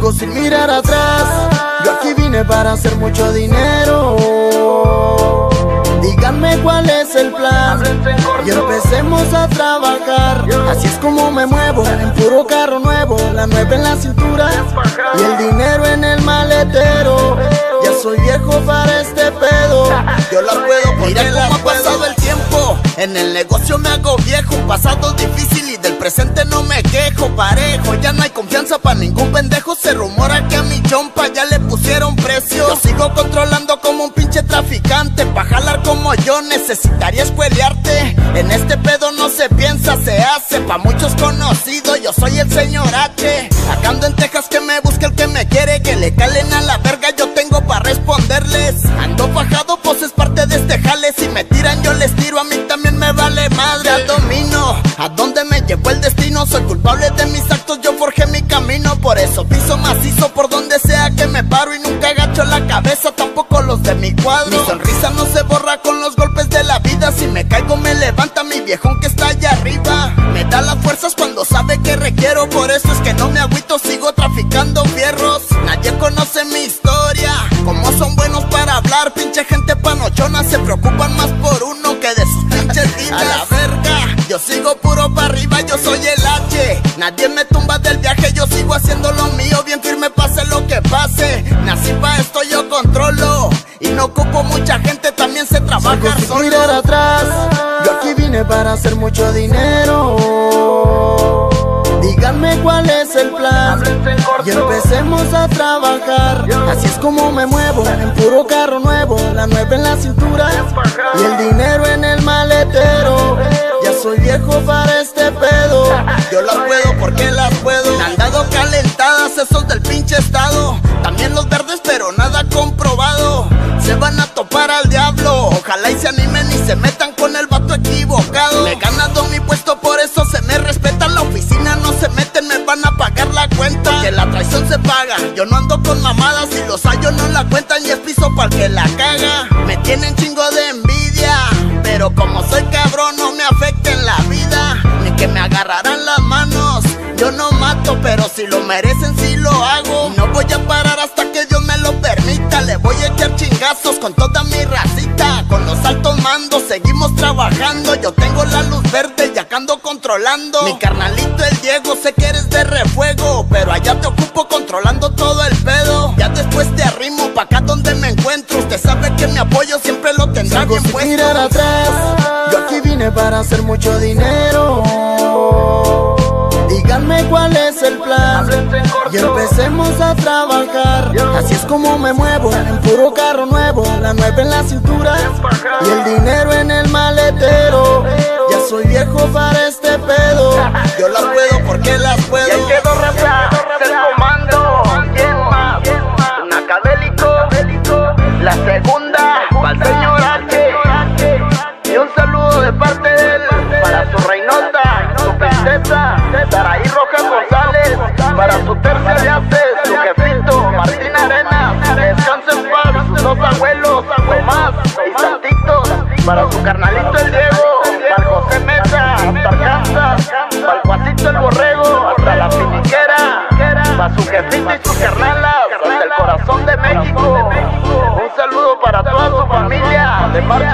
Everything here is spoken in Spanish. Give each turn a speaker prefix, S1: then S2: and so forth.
S1: Sin mirar atrás. Yo aquí vine para hacer mucho dinero. Díganme cuál es el plan y empecemos a trabajar. Así es como me muevo, en puro carro nuevo, la nueva en la cintura y el dinero en el maletero. Ya soy viejo para este pedo,
S2: yo la puedo Mira cómo ha pasado el en el negocio me hago viejo, pasado difícil y del presente no me quejo, parejo, ya no hay confianza para ningún pendejo, se rumora que a mi chompa ya le pusieron precio. Yo sigo controlando como un pinche traficante, pa' jalar como yo necesitaría escuelearte. En este pedo no se piensa, se hace, pa' muchos conocido, yo soy el señor H. Acá en Texas que me busque el que me quiere, que le calen a la verga, yo tengo pa' responderles. Culpable de mis actos, yo forjé mi camino, por eso piso macizo por donde sea que me paro y nunca agacho la cabeza, tampoco los de mi cuadro. Mi sonrisa no se borra con los golpes de la vida, si me caigo me levanta mi viejón que está allá arriba. Me da las fuerzas cuando sabe que requiero, por eso es que no me agüito, sigo traficando fierros. Nadie conoce mi historia, como son buenos para hablar, pinche gente panochona, se preocupan más yo sigo puro para arriba, yo soy el H. Nadie me tumba del viaje, yo sigo haciendo lo mío, bien firme pase lo que pase. Nací pa' esto, yo controlo. Y no ocupo mucha gente, también se trabaja sin mirar
S1: atrás. Yo aquí vine para hacer mucho dinero. Díganme cuál es el plan y empecemos a trabajar. Así es como me muevo, en puro carro nuevo, la nueva en la cintura y el dinero viejo para este pedo.
S2: Yo las puedo porque las puedo. Me han dado calentadas esos del pinche estado. También los verdes, pero nada comprobado. Se van a topar al diablo. Ojalá y se animen y se metan con el vato equivocado. Me he ganado mi puesto, por eso se me respeta. La oficina no se meten, me van a pagar la cuenta. Que la traición se paga. Yo no ando con mamadas y los hallos no la cuentan y es piso para que la caga. Me tienen chingo de envidia. Pero como soy Yo no mato, pero si lo merecen, sí lo hago. No voy a parar hasta que Dios me lo permita. Le voy a echar chingazos con toda mi racita. Con los altos mandos seguimos trabajando. Yo tengo la luz verde y acá ando controlando. Mi carnalito el Diego, sé que eres de refuego. Pero allá te ocupo controlando todo el pedo. Ya después te arrimo pa' acá donde me encuentro. Usted sabe que mi apoyo siempre lo tendrá Salgo bien sin puesto. mirar
S1: atrás. Yo aquí vine para hacer mucho dinero. Es el plan y empecemos a trabajar. Así es como me muevo, en puro carro nuevo, la nueva en la cintura y el dinero en el maletero. Ya soy viejo para este pedo.
S2: Yo las puedo porque las puedo. Y quedó. dos abuelos, Tomás y Santito, para su carnalito el Diego, para José Mesa, hasta Arkansas, para el Juacito el Borrego, hasta la Finiquera, para su jefito y sus carnalas, hasta el corazón de México. Un saludo para toda su familia, de parte